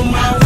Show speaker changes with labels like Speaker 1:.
Speaker 1: on my